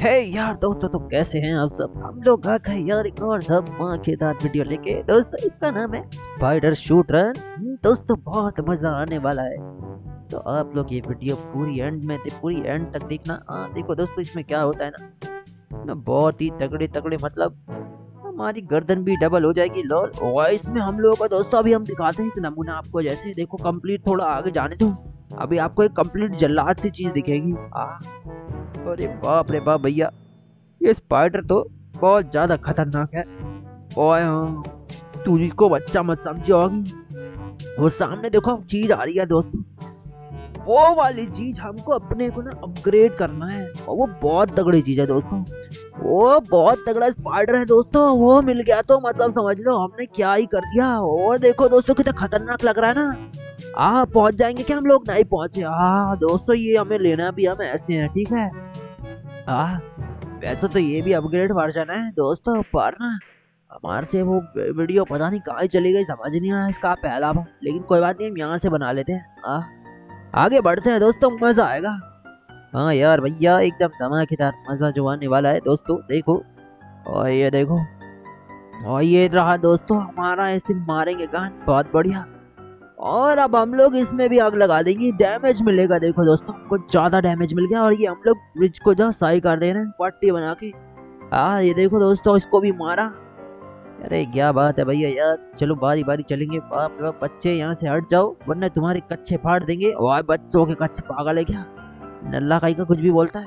हे hey यार दोस्तों तो कैसे हैं? आप सब, हम लोग आ गए यार एक और धमाकेदार वीडियो लेके। दोस्तों, इसका नाम है स्पाइडर शूट रन दोस्तों, बहुत मज़ा आने वाला है। तो आप लोग ये वीडियो पूरी एंड में थे पूरी एंड तक देखना। हाँ देखो दोस्तों, इसमें क्या होता है ना? इसमें बहुत ही तगड़े तगड़े मतलब हमारी गर्दन भी डबल हो जाएगी लॉल और इसमें हम लोगों को दोस्तों, अभी हम दिखाते हैं नमूना आपको जैसे देखो कंप्लीट थोड़ा आगे जाने दो। अभी आपको एक कंप्लीट जल्लाद सी चीज़ दिखेगी। आ अरे बाप रे बाप भैया, ये स्पाइडर तो बहुत ज़्यादा खतरनाक है। ओए तू इसको बच्चा मत समझी होगी वो सामने देखो, चीज़ आ रही है दोस्तों। वो वाली चीज़ हमको अपने को ना अपग्रेड करना है। और वो बहुत तगड़ी चीज़ है दोस्तों। वो बहुत तगड़ा स्पाइडर है दोस्तों। वो मिल गया तो मतलब समझ लो, हमने क्या ही कर दिया। वो देखो दोस्तों, कितना खतरनाक लग रहा है ना। आ, पहुँच जाएँगे क्या हम लोग? नहीं पहुँचे। हाँ दोस्तों, ये हमें लेना भी हम ऐसे हैं, ठीक है? हाँ वैसे तो ये भी अपग्रेड वर्जन है दोस्तों पर ना हमारे से वो वीडियो पता नहीं कहाँ चली गई समझ नहीं आया इसका पहला बार लेकिन कोई बात नहीं हम यहाँ से बना लेते हैं आ, आगे बढ़ते हैं दोस्तों मज़ा आएगा। हाँ यार भैया एकदम धमाकेदार मज़ा जो आने वाला है दोस्तों देखो। और ये देखो और ये रहा दोस्तों हमारा ऐसे मारेंगे गान बहुत बढ़िया। और अब हम लोग इसमें भी आग लगा देंगे। डैमेज मिलेगा, देखो दोस्तों, कुछ ज़्यादा डैमेज मिल गया और ये हम लोग ब्रिज को जहाँ सही कर दे रहे हैं, पट्टी बना के। हाँ ये देखो दोस्तों, इसको भी मारा। अरे, क्या बात है भैया यार। चलो बारी बारी चलेंगे। बाप रे बच्चे यहाँ से हट जाओ, वरना तुम्हारे कच्चे फाड़ देंगे। और बच्चों के कच्चे पागल है क्या? नल्ला का कुछ भी बोलता है।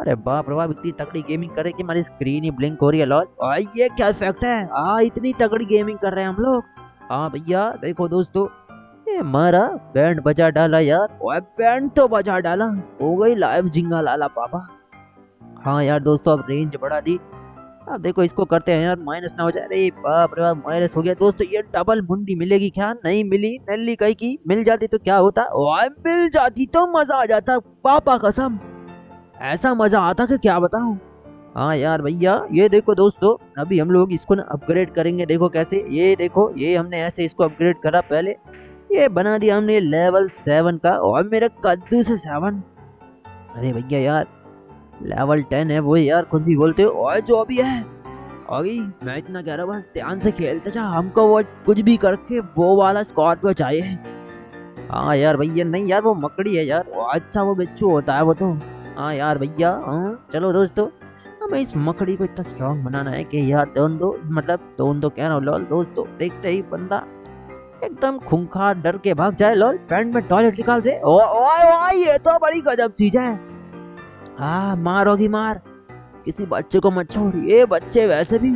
अरे, बाप रे बाप, इतनी तगड़ी गेमिंग करे कि हमारी स्क्रीन ही ब्लिंक हो रही है लॉल और ये क्या इफ़ेक्ट है? हाँ इतनी तगड़ी गेमिंग कर रहे हैं हम लोग। हाँ भैया, देखो दोस्तों ये मारा, बैंड बजा डाला यार। ओए बैंड तो बजा डाला। हो गई लाइव जिंगा लाला पापा हाँ यार दोस्तों, अब रेंज बढ़ा दी। अब देखो, इसको करते हैं यार माइनस ना हो जाए। अरे बाप रे बाप माइनस हो गया। दोस्तों, ये डबल मुंडी मिलेगी क्या? नहीं मिली। नल्ली कहीं की मिल जाती तो क्या होता? ओए मिल जाती तो मज़ा आ जाता। पापा कसम। ऐसा मज़ा आता कि क्या बताऊँ? हाँ यार भैया, ये देखो दोस्तों, अभी हम लोग इसको ना अपग्रेड करेंगे। देखो कैसे? ये देखो, ये हमने ऐसे इसको अपग्रेड करा पहले। ये बना दिया हमने लेवल सेवन का, और मेरे कद्दू से सेवन अरे भैया यार लेवल टेन है वो यार, खुद भी बोलते हो, और जो अभी है। अभी मैं इतना कह रहा हूँ, बस ध्यान से खेलते जा, हमको वो कुछ भी करके वो वाला स्कॉर्पियो चाहिए हाँ यार भैया, नहीं यार, वो मकड़ी है यार अच्छा वो बिच्छू होता है वो तो। हाँ यार भैया हाँ चलो दोस्तों, हमें इस मकड़ी को इतना स्ट्रांग बनाना है कि यार दोन दो मतलब दोन दो कह रहा हूँ, लॉल दोस्तों, देखते ही बंदा एकदम खूंखार, डर के भाग जाए, लोल, पैंट में टॉयलेट निकाल दे। ओ ओए ओए, ये तो बड़ी गजब चीज़ है। हाँ मारोगी मार। किसी बच्चे को मत छोड़, ये बच्चे वैसे भी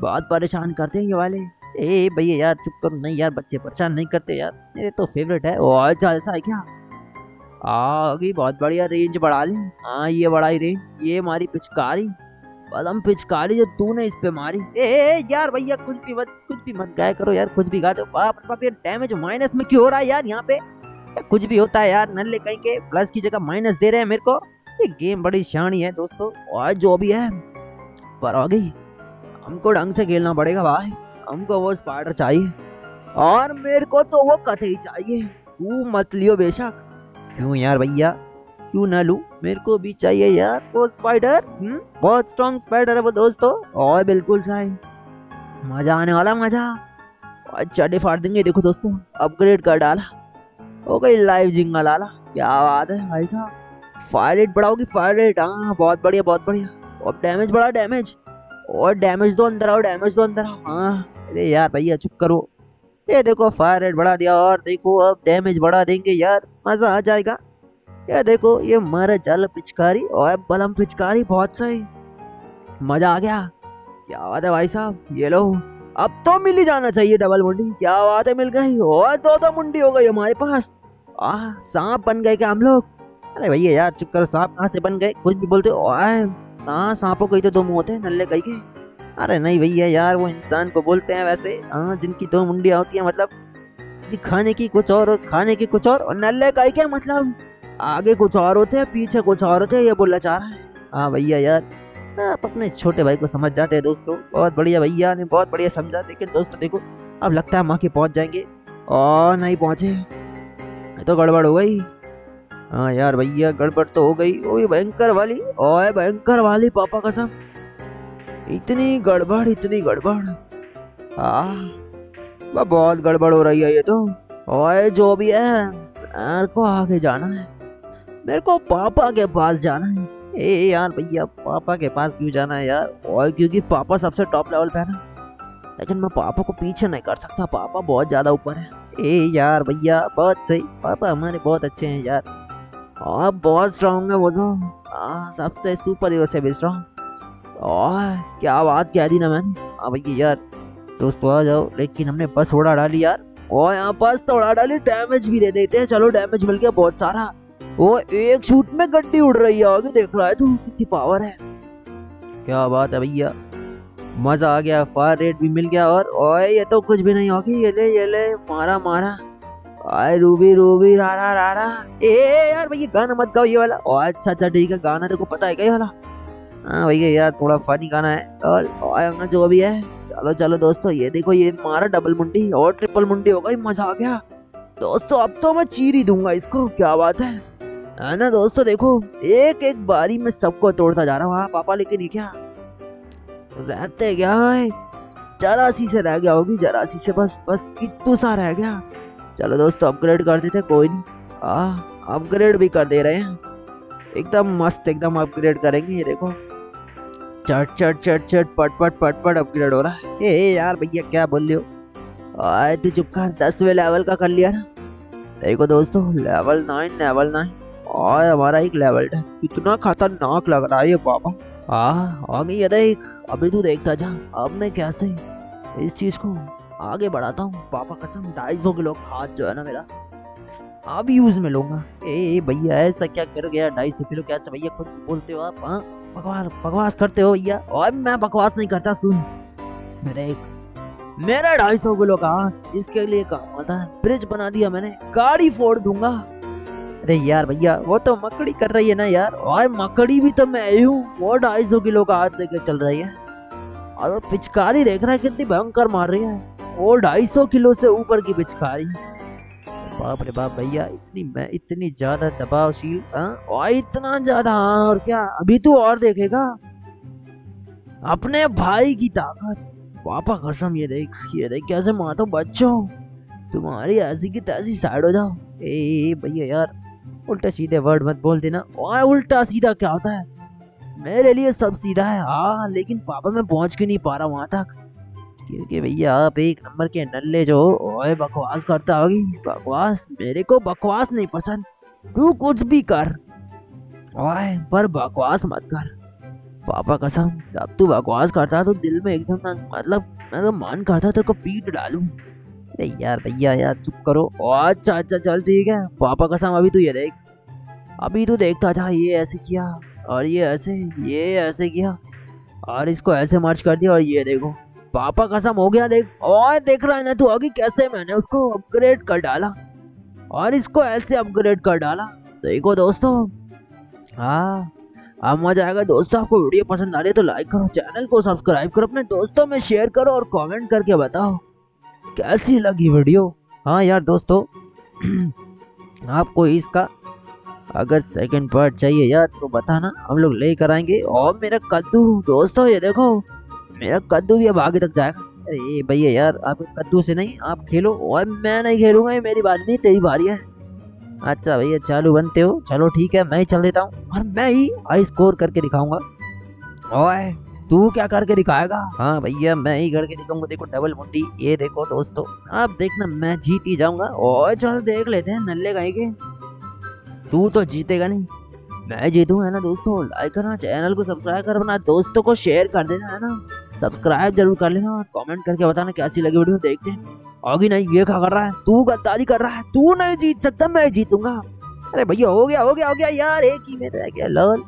बहुत परेशान करते हैं ये वाले। ए, भैया यार, चुप करो। नहीं यार, बच्चे परेशान नहीं करते यार। ये तो फेवरेट है। अच्छा ऐसा है क्या? आगे बहुत बढ़िया रेंज बढ़ा ली। हाँ ये बढ़ाई रेंज ये हमारी पिचकारी। बलम पिचकारी जो तूने इस पे मारी। ए, ए यार भैया कुछ भी मत कुछ भी मत गाय करो यार कुछ भी गा दो। डैमेज माइनस में क्यों हो रहा है यार यहाँ पे? कुछ भी होता है यार नल्ले कहीं के प्लस की जगह माइनस दे रहे हैं मेरे को। ये गेम बड़ी शानी है दोस्तों और जो भी है पर हो गई। हमको ढंग से खेलना पड़ेगा भाई हमको वो स्पाइडर चाहिए। और मेरे को तो वो कथे चाहिए। तू मत लियो बेशक। क्यों यार भैया? क्यों ना लू? मेरे को भी चाहिए यार वो स्पाइडर हम्म? बहुत स्ट्रॉन्ग स्पाइडर है वो दोस्तों। और बिल्कुल सही। मज़ा आने वाला, मज़ा। अच्छा फाड़ देंगे, देखो दोस्तों। अपग्रेड कर डाला। हो गई लाइव जिंगा लाला। क्या बात है भाई साहब। फायर रेट बढ़ाओगी फायर रेट हाँ बहुत बढ़िया बहुत बढ़िया। और डैमेज बढ़ा डैमेज और डैमेज दो, अंदर आओ डैमेज दो, अंदर आओ। हाँ। अरे यार भैया, चुप करो। ये देखो फायर रेट बढ़ा दिया और देखो, अब डैमेज बढ़ा देंगे यार। मज़ा आ जाएगा। ये देखो ये मारा जल पिचकारी और बलम पिचकारी बहुत सही। मज़ा आ गया। क्या बात है भाई साहब ये लो। अब तो मिल ही जाना चाहिए डबल मुंडी क्या बात है मिल गई। और दो दो मुंडी हो गई हमारे पास। आ सांप बन गए क्या हम लोग? अरे भैया यार चुप करो सांप कहाँ से बन गए? कुछ भी बोलते हाँ सांपों को ही तो दो मुँह होते हैं नल्ले कहीं के? अरे नहीं भैया यार वो इंसान को बोलते हैं वैसे। हाँ जिनकी दो मुंडियाँ होती हैं मतलब दिखाने की कुछ और और खाने की कुछ और, और नल्ले कहीं के मतलब। आगे कुछ और होते हैं, पीछे कुछ और होते हैं, ये बोलना चाह रहा है। हाँ भैया यार, आप अपने छोटे भाई को समझ जाते हैं दोस्तों। बहुत बढ़िया भैया ने बहुत बढ़िया समझा। लेकिन दोस्तों, देखो, अब लगता है माँ के पहुँच जाएँगे और नहीं पहुँचे। तो गड़बड़ हो गई। हाँ यार भैया, गड़बड़ तो हो गई। ओ ये भयंकर वाली, ओए भयंकर वाली, पापा कसम। इतनी गड़बड़ इतनी गड़बड़। आ बहुत गड़बड़ हो रही है ये तो। ओए जो भी है को आगे जाना है। मेरे को पापा के पास जाना है। ए यार भैया, पापा के पास क्यों जाना है यार? और क्योंकि पापा सबसे टॉप लेवल पे है। ना लेकिन मैं पापा को पीछे नहीं कर सकता। पापा बहुत ज़्यादा ऊपर है। ए, यार भैया, बहुत सही। पापा हमारे बहुत अच्छे हैं यार। और बहुत स्ट्रांग है वो तो। हाँ सबसे सुपर हीरो से भी स्ट्रांग और क्या बात कह दी ना मैंने। हाँ भैया यार, दोस्तों आ जाओ। लेकिन हमने बस उड़ा डाली यार। और यहाँ बस उड़ा डाली। डैमेज भी दे देते हैं। चलो डैमेज मिल गया बहुत सारा। वो एक शूट में गड्डी उड़ रही है, आगे देख रहा है तू, कितनी पावर है। क्या बात है भैया। मज़ा आ गया फायर रेट भी मिल गया और, ओए, ये तो कुछ भी नहीं होगी, ये ले ये ले, मारा मारा। आए, रूबी रूबी रा रा रा रा ए, यार भैया, गाना मत गाओ, ये वाला। ओ अच्छा अच्छा ठीक है, गाना तेरे को पता है क्या ये वाला? हाँ भैया, यार, थोड़ा फनी गाना है। और आएगा जो भी है, चलो चलो दोस्तों, ये देखो, ये मारा डबल मुंडी और ट्रिपल मुंडी हो गई, मज़ा आ गया। दोस्तों, अब तो मैं चीर ही दूँगा इसको, क्या बात है। है ना दोस्तों? देखो एक एक बारी में सबको तोड़ता जा रहा हूँ। हाँ पापा लेकिन ये क्या रहते क्या है? जरासी से रह गया होगी, जरासी से बस बस किट्टू सा रह गया। चलो दोस्तों अपग्रेड कर देते, कोई नहीं। आ अपग्रेड भी कर दे रहे हैं। एकदम मस्त, एकदम अपग्रेड करेंगे, ये देखो। चट चट चट चट, पट पट पट पट अपग्रेड हो रहा है। ए यार भैया, क्या बोल रहे हो? आए तू चुप कर, दसवें लेवल का कर लिया ना। देखो दोस्तों लेवल नाइन लेवल नाइन और हमारा एक लेवल है। कितना खतरनाक लग रहा है ये बाबा। हाँ आगे ये देख, अभी तू देखता जा, अब मैं कैसे इस चीज़ को आगे बढ़ाता हूँ। पापा कसम, ढाई सौ किलो हाथ जो है ना मेरा, अब यूज़ में लूँगा। ए, भैया, ऐसा क्या कर गया? ढाई सौ किलो क्या भैया, खुद बोलते हो आप हाँ? बकवास बकवास करते हो भैया? और मैं बकवास नहीं करता, सुन। देख, मेरा ढाई सौ किलो का इसके लिए काम आता है। ब्रिज बना दिया मैंने, गाड़ी फोड़ दूँगा। अरे यार भैया, वो तो मकड़ी कर रही है ना यार। और मकड़ी भी तो मैं आई हूँ। वो ढाई सौ किलो का हाथ लेके चल रही है। और पिचकारी देख रहा है कितनी भयंकर मार रही है। वो ढाई सौ किलो से ऊपर की पिचकारी। बाप रे बाप भैया, इतनी मैं, इतनी ज़्यादा दबावशील हाँ? इतना ज़्यादा हाँ और क्या? अभी तू और देखेगा। अपने भाई की ताकत। पापा कसम, ये देख ये देख कैसे मारता बच्चों। तुम्हारी ऐसी की तैसी साइड हो जाओ। ए, भैया यार उल्टा सीधे वर्ड मत बोल देना। और उल्टा सीधा क्या होता है? मेरे लिए सब सीधा है। हाँ लेकिन पापा मैं पहुँच क्यों नहीं पा रहा वहाँ तक? क्योंकि भैया, आप एक नंबर के नल्ले जो ओए, बकवास करता होगी। बकवास? मेरे को बकवास नहीं पसंद। तू कुछ भी कर। ओए, पर बकवास मत कर। पापा कसम, जब तू बकवास करता तो दिल में एकदम मतलब मैं तो मन करता तेरे को पीट डालूं। यार भैया, यार चुप करो। अच्छा अच्छा चल ठीक है। पापा कसम अभी तू ये देख। अभी तू देखता था, ये ऐसे किया और ये ऐसे ये ऐसे किया और इसको ऐसे मार्च कर दिया और ये देखो। पापा कसम हो गया, देख। और देख रहा है ना तू अभी कैसे मैंने उसको अपग्रेड कर डाला और इसको ऐसे अपग्रेड कर डाला। देखो दोस्तों। हाँ अब मज़ा आएगा दोस्तों। आपको वीडियो पसंद आ रही है तो लाइक करो चैनल को सब्सक्राइब करो, अपने दोस्तों में शेयर करो और कमेंट करके बताओ। कैसी लगी वीडियो? हाँ यार दोस्तों, आपको इसका अगर सेकंड पार्ट चाहिए यार तो बताना, हम लोग लेकर आएँगे। और मेरा कद्दू, दोस्तों ये देखो, मेरा कद्दू भी अब आगे तक जाएगा। अरे भैया यार, आप कद्दू से नहीं, आप खेलो। और मैं नहीं खेलूँगा, ये मेरी बारी नहीं, तेरी बारी है। अच्छा भैया, चालू बनते हो। चलो ठीक है, मैं ही चल देता हूँ। और मैं ही आई स्कोर करके दिखाऊँगा। ओए। तू क्या करके दिखाएगा? हाँ भैया, मैं ही करके दिखाऊँगा। देखो डबल मुंडी, ये देखो दोस्तों। अब देखना, मैं जीत ही जाऊँगा। और चल, देख लेते हैं, नल्ले गाय के। तू तो जीतेगा नहीं। मैं जीतू, है ना दोस्तों? लाइक करना चैनल को सब्सक्राइब कर अपना दोस्तों को शेयर कर देना, है ना? सब्सक्राइब ज़रूर कर लेना और कमेंट करके बताना कैसी लगी वीडियो, देखते आगे नहीं, ये क्या कर रहा है? तू गद्दारी कर रहा है। तू नहीं जीत सकता, मैं जीतूँगा। अरे भैया, हो गया हो गया हो गया। यार, एक ही में रह गया लॉल